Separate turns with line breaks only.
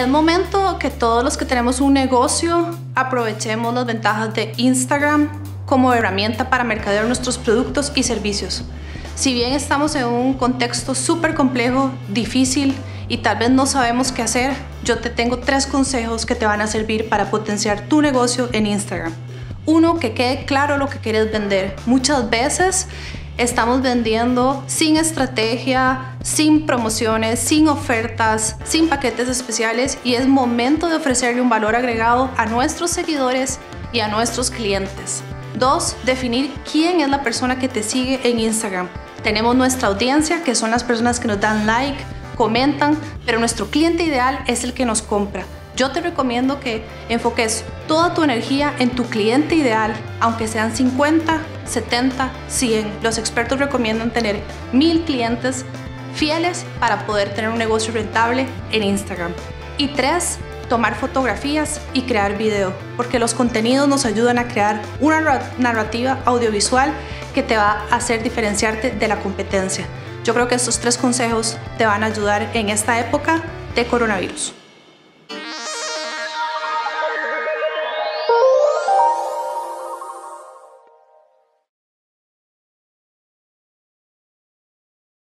Es momento que todos los que tenemos un negocio aprovechemos las ventajas de Instagram como herramienta para mercadear nuestros productos y servicios. Si bien estamos en un contexto súper complejo, difícil y tal vez no sabemos qué hacer, yo te tengo tres consejos que te van a servir para potenciar tu negocio en Instagram. Uno, que quede claro lo que quieres vender. Muchas veces estamos vendiendo sin estrategia, sin promociones, sin ofertas, sin paquetes especiales y es momento de ofrecerle un valor agregado a nuestros seguidores y a nuestros clientes. Dos, definir quién es la persona que te sigue en Instagram. Tenemos nuestra audiencia, que son las personas que nos dan like, comentan, pero nuestro cliente ideal es el que nos compra. Yo te recomiendo que enfoques toda tu energía en tu cliente ideal, aunque sean 50, 70, 100. Los expertos recomiendan tener mil clientes fieles para poder tener un negocio rentable en Instagram. Y tres, tomar fotografías y crear video, porque los contenidos nos ayudan a crear una narrativa audiovisual que te va a hacer diferenciarte de la competencia. Yo creo que estos tres consejos te van a ayudar en esta época de coronavirus.